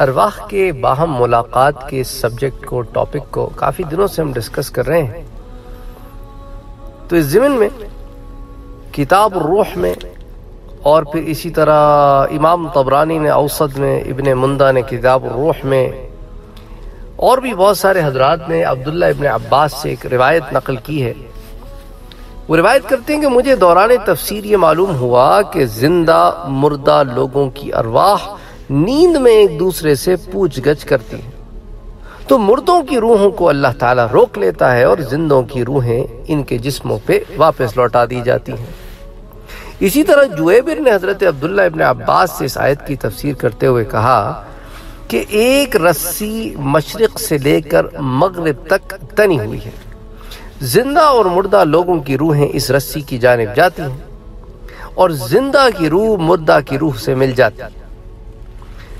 अरवाह के बाहम मुलाकात के सब्जेक्ट को टॉपिक को काफ़ी दिनों से हम डिस्कस कर रहे हैं तो इस ज़मीन में किताब रूह में और फिर इसी तरह इमाम तबरानी ने औसत में इबन मुंदा ने किताब रूह में और भी बहुत सारे हजरात ने अब्दुल्ला इबन अब्बास से एक रिवायत नकल की है। वो रिवायत करते हैं कि मुझे दौरान तफसीर ये मालूम हुआ कि ज़िंदा मुर्दा लोगों की अरवाह नींद में एक दूसरे से पूछ गछ करती है। तो मुर्दों की रूहों को अल्लाह ताला रोक लेता है और जिंदों की रूहें इनके जिस्मों पे वापस लौटा दी जाती हैं। इसी तरह जुएबिर ने हज़रत अब्दुल्ला इबन अब्बास से इस आयत की तफसीर करते हुए कहा कि एक रस्सी मशरक से लेकर मगरब तक तनी हुई है। ज़िंदा और मुर्दा लोगों की रूहें इस रस्सी की जानब जाती हैं और ज़िंदा की रूह मुर्दा की रूह से मिल जाती है।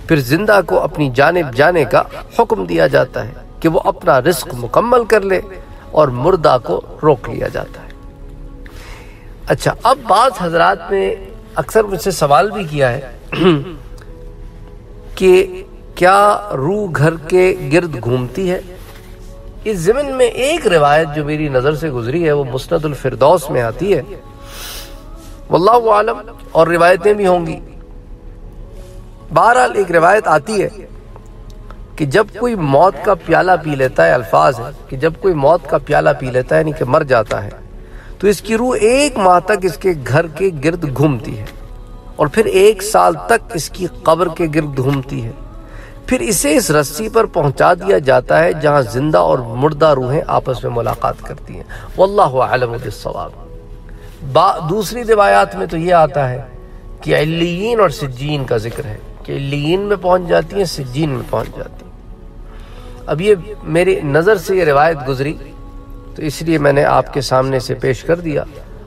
फिर ज़िंदा को अपनी जानब जाने का हुक्म दिया जाता है कि वो अपना रिस्क मुकम्मल कर ले और मुर्दा को रोक लिया जाता है। अच्छा अब बात हजरात ने अक्सर मुझसे सवाल भी किया है कि क्या रूह घर के गिर्द घूमती है? इस ज़मीन में एक रिवायत जो मेरी नज़र से गुजरी है, वो मुस्नदुल फिरदौस में आती है। वल्लाहु आलम, और रिवायतें भी होंगी। बहरहाल एक रिवायत आती है कि जब कोई मौत का प्याला पी लेता है, अल्फाज है, कि जब कोई मौत का प्याला पी लेता है, यानी कि मर जाता है तो इसकी रूह एक माह तक इसके घर के गिर्द घूमती है, और फिर एक साल तक इसकी कब्र के गिर्द घूमती है। फिर इसे इस रस्सी पर पहुँचा दिया जाता है, जहाँ ज़िंदा और मुर्दा रूहें आपस में मुलाकात करती हैं। बिस्सवाब। दूसरी रिवायात में तो ये आता है कि अलीन और सिज्जीन का ज़िक्र है कि अलीन में पहुँच जाती हैं, सिज्जीन में पहुँच जाती हैं। अब ये मेरी नज़र से ये रिवायत गुजरी तो इसलिए मैंने आपके सामने से पेश कर दिया।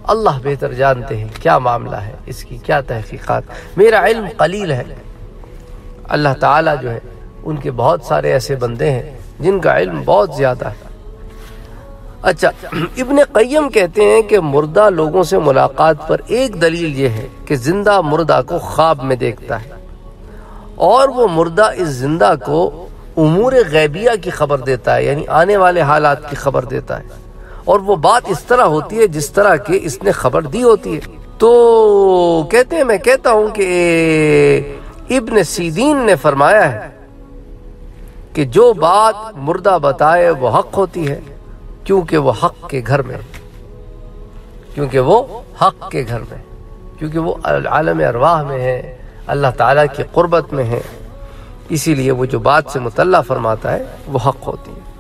अल्लाह बेहतर जानते हैं क्या मामला है, इसकी क्या तहकीक़ात। मेरा इल्म कलील है। अल्लाह ताला जो है उनके बहुत सारे ऐसे बंदे हैं जिनका इल्म बहुत ज़्यादा है। अच्छा इब्न कय्यम कहते हैं कि मुर्दा लोगों से मुलाकात पर एक दलील ये है कि ज़िंदा मुर्दा को ख्वाब में देखता है और वो मुर्दा इस ज़िंदा को उमूर गैबिया की खबर देता है, यानी आने वाले हालात की खबर देता है। और वो बात इस तरह होती है जिस तरह के इसने खबर दी होती है। तो कहते हैं, मैं कहता हूँ कि इब्न सीदीन ने फरमाया है कि जो बात मुर्दा बताए वो हक होती है, क्योंकि वो हक के घर में क्योंकि वो हक के घर में क्योंकि वो आलम अरवाह में है, अल्लाह ताला की क़ुरबत में है। इसीलिए वो जो बात से मुतल फरमाता है, वो हक होती है।